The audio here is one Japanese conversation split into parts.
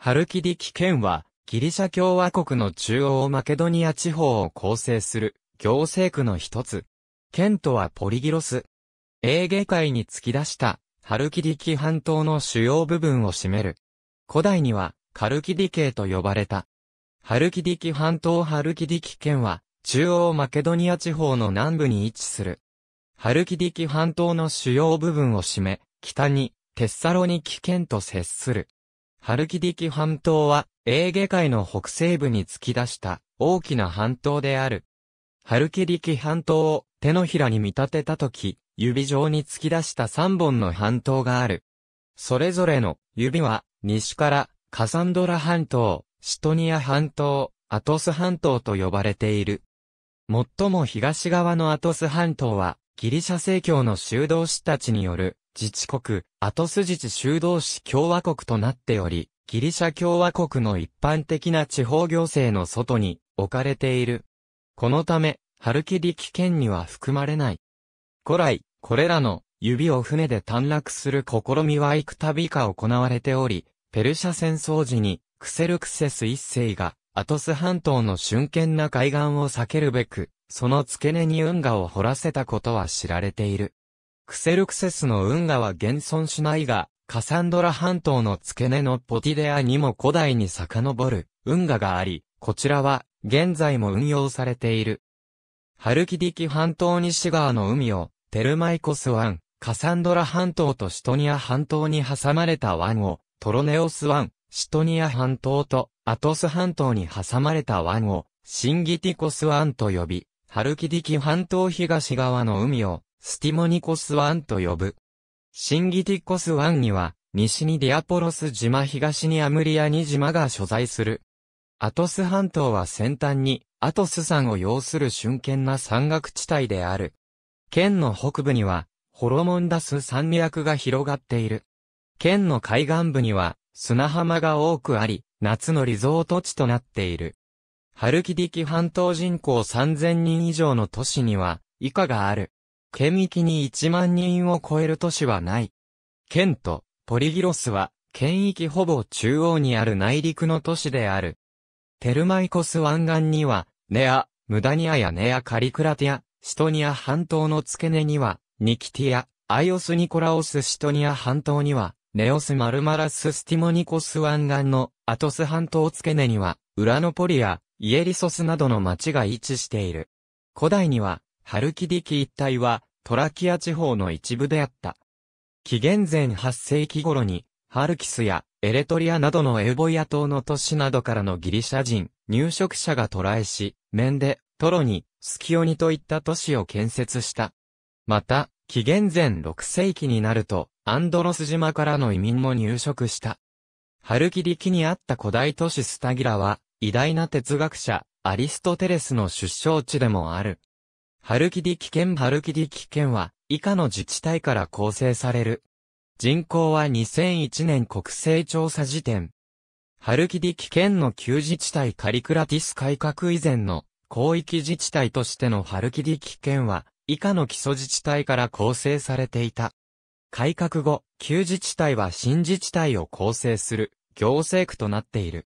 ハルキディキ県は、ギリシャ共和国の中央マケドニア地方を構成する行政区の一つ。県都はポリギロス。エーゲ海に突き出したハルキディキ半島の主要部分を占める。古代にはカルキディ系と呼ばれた。ハルキディキ半島ハルキディキ県は中央マケドニア地方の南部に位置する。ハルキディキ半島の主要部分を占め、北にテッサロニキ県と接する。ハルキディキ半島は、エーゲ海の北西部に突き出した大きな半島である。ハルキディキ半島を手のひらに見立てたとき、指状に突き出した3本の半島がある。それぞれの指は、西からカサンドラ半島、シトニア半島、アトス半島と呼ばれている。最も東側のアトス半島は、ギリシャ正教の修道士たちによる自治国、アトス自治修道士共和国となっており、ギリシャ共和国の一般的な地方行政の外に置かれている。このため、ハルキディキ県には含まれない。古来、これらの指を船で短絡する試みは幾度か行われており、ペルシャ戦争時にクセルクセス一世がアトス半島の瞬間な海岸を避けるべく、その付け根に運河を掘らせたことは知られている。クセルクセスの運河は現存しないが、カサンドラ半島の付け根のポティデアにも古代に遡る運河があり、こちらは現在も運用されている。ハルキディキ半島西側の海をテルマイコス湾、カサンドラ半島とシトニア半島に挟まれた湾をトロネオス湾、シトニア半島とアトス半島に挟まれた湾をシンギティコス湾と呼び、ハルキディキ半島東側の海を、スティモニコス湾と呼ぶ。シンギティコス湾には、西にディアポロス島東にアムリアニ島が所在する。アトス半島は先端に、アトス山を要する瞬間な山岳地帯である。県の北部には、ホロモンダス山脈が広がっている。県の海岸部には、砂浜が多くあり、夏のリゾート地となっている。ハルキディキ半島人口3000人以上の都市には、以下がある。県域に1万人を超える都市はない。県と、ポリギロスは、県域ほぼ中央にある内陸の都市である。テルマイコス湾岸には、ネア、ムダニアやネアカリクラティア、シトニア半島の付け根には、ニキティア、アイオスニコラオスシトニア半島には、ネオスマルマラススティモニコス湾岸のアトス半島付け根には、ウラノポリア、イエリソスなどの町が位置している。古代には、ハルキディキ一帯は、トラキア地方の一部であった。紀元前8世紀頃に、ハルキスやエレトリアなどのエウボイア島の都市などからのギリシャ人、入植者が渡来し、メンデ、トロニ、スキオニといった都市を建設した。また、紀元前6世紀になると、アンドロス島からの移民も入植した。ハルキディキにあった古代都市スタギラは、偉大な哲学者、アリストテレスの出生地でもある。ハルキディキ県ハルキディキ県は、以下の自治体から構成される。人口は2001年国勢調査時点。ハルキディキ県の旧自治体カリクラティス改革以前の広域自治体としてのハルキディキ県は、以下の基礎自治体から構成されていた。改革後、旧自治体は新自治体を構成する行政区となっている。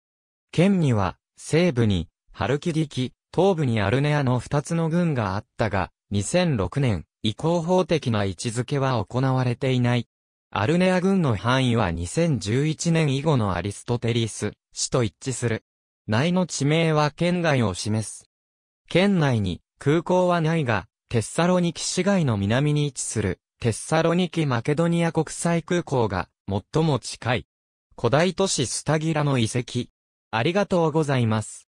県には、西部に、ハルキディキ、東部にアルネアの二つの軍があったが、2006年、移行法的な位置づけは行われていない。アルネア軍の範囲は2011年以後のアリストテリス、市と一致する。内の地名は県外を示す。県内に空港はないが、テッサロニキ市街の南に位置する、テッサロニキマケドニア国際空港が最も近い。古代都市スタギラの遺跡。ありがとうございます。